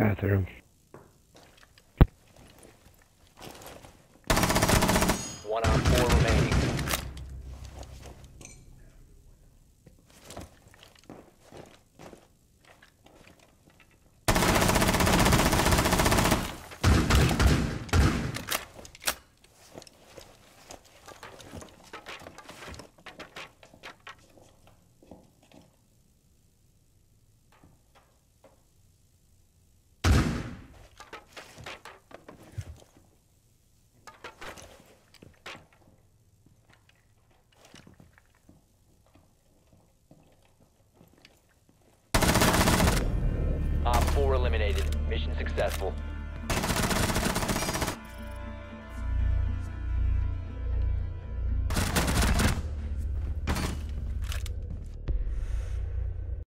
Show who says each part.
Speaker 1: Bathroom.
Speaker 2: One on four 4 eliminated. Mission successful.